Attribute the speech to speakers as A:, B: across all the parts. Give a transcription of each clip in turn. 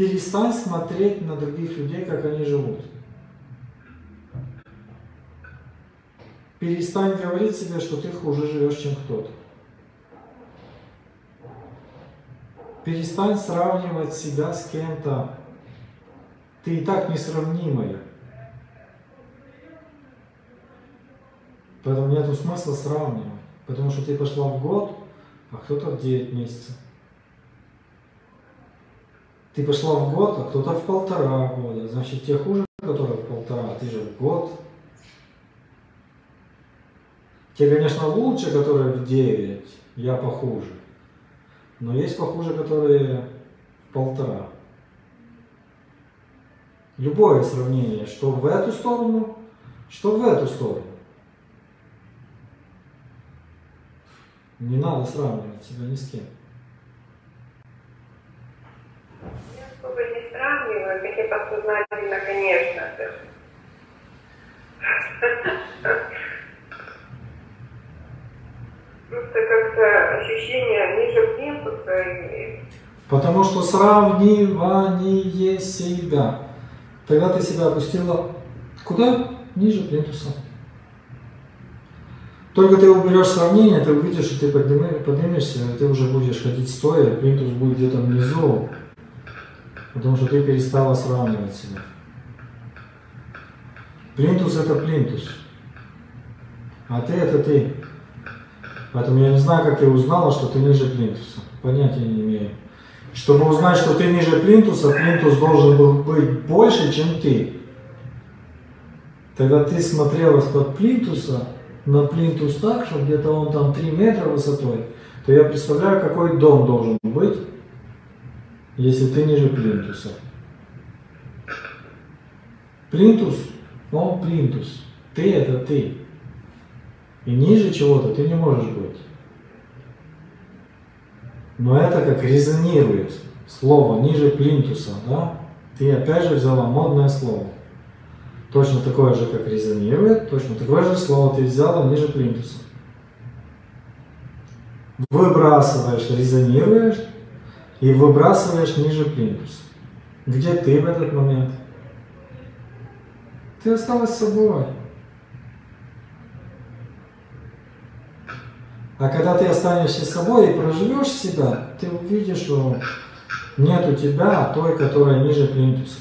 A: Перестань смотреть на других людей, как они живут. Перестань говорить себе, что ты хуже живешь, чем кто-то. Перестань сравнивать себя с кем-то. Ты и так несравнимая. Поэтому нет смысла сравнивать. Потому что ты пошла в год, а кто-то в 9 месяцев. Ты пошла в год, а кто-то в полтора года. Значит, те хуже, которые в полтора, а ты же в год. Те, конечно, лучше, которые в 9, я похуже. Но есть похуже, которые в полтора. Любое сравнение, что в эту сторону, что в эту сторону. Не надо сравнивать себя ни с кем.
B: Особо не сравниваю, хотя подсознательно, конечно. Просто как-то ощущение ниже плинтуса и...
A: Потому что сравнивание себя. Тогда ты себя опустила куда? Ниже плинтуса. Только ты уберешь сравнение, ты увидишь, что ты поднимешься, ты уже будешь ходить стоя, плинтус будет где-то внизу, потому что ты перестала сравнивать себя. Плинтус это плинтус, а ты это ты. Поэтому я не знаю, как ты узнала, что ты ниже плинтуса. Понятия не имею. Чтобы узнать, что ты ниже плинтуса, плинтус должен был быть больше, чем ты. Тогда ты смотрела под плинтуса, на плинтус так, что где-то он там 3 метра высотой, то я представляю, какой дом должен быть, если ты ниже плинтуса. Плинтус, он плинтус. Ты это ты. И ниже чего-то ты не можешь быть. Но это как резонирует слово ниже плинтуса, да? Ты опять же взяла модное слово. Точно такое же, как резонирует, точно такое же слово ты взяла ниже плинтуса. Выбрасываешь, резонируешь и выбрасываешь ниже плинтуса. Где ты в этот момент? Ты осталась собой. А когда ты останешься собой и проживешь себя, ты увидишь, что нет у тебя той, которая ниже плинтуса.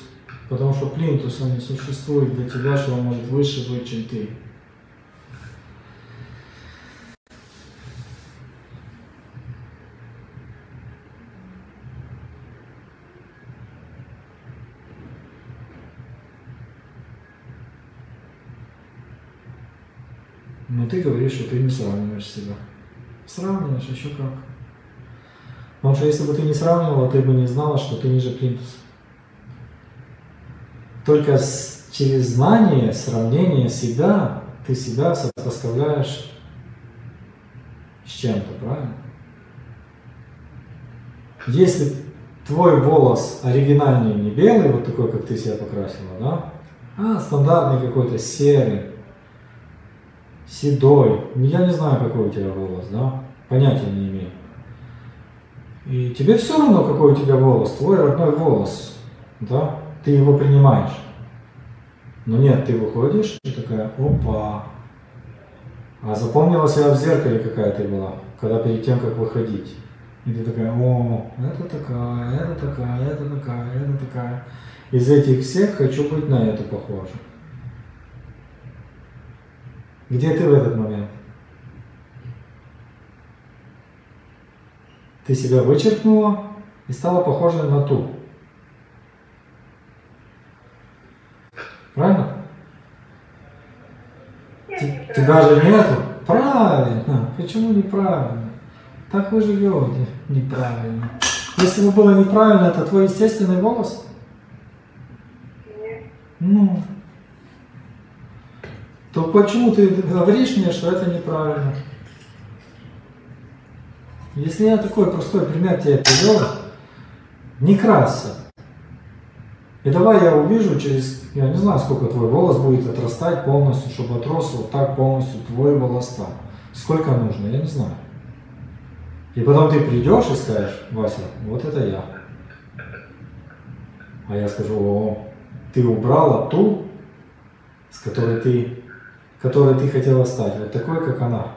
A: Потому что плинтуса не существует для тебя, что он может выше быть, чем ты. Но ты говоришь, что ты не сравниваешь себя. Сравниваешь, еще как. Потому что если бы ты не сравнивала, ты бы не знала, что ты ниже плинтуса. Только с, через знание, сравнение себя, ты себя сопоставляешь с чем-то, правильно? Если твой волос оригинальный не белый, вот такой, как ты себя покрасила, да, а стандартный какой-то серый, седой, я не знаю, какой у тебя волос, да, понятия не имею. И тебе все равно, какой у тебя волос, твой родной волос, да, ты его принимаешь. Но нет, ты выходишь и такая, опа. А запомнила себя в зеркале, какая ты была, когда перед тем, как выходить. И ты такая, о, это такая, это такая, это такая, это такая. Из этих всех хочу быть на эту похожа. Где ты в этот момент? Ты себя вычеркнула и стала похожа на ту. Правильно? Тебя же нету. Правильно. Почему неправильно? Так вы живете неправильно. Если бы было неправильно, это твой естественный голос?
B: Нет.
A: Ну. То почему ты говоришь мне, что это неправильно? Если я такой простой пример тебе привел, не красься. И давай я увижу через, я не знаю, сколько твой волос будет отрастать полностью, чтобы отрос вот так полностью твой волос там. Сколько нужно, я не знаю. И потом ты придешь и скажешь, Вася, вот это я. А я скажу, о, ты убрала ту, с которой ты, которой ты хотела стать, вот такой, как она.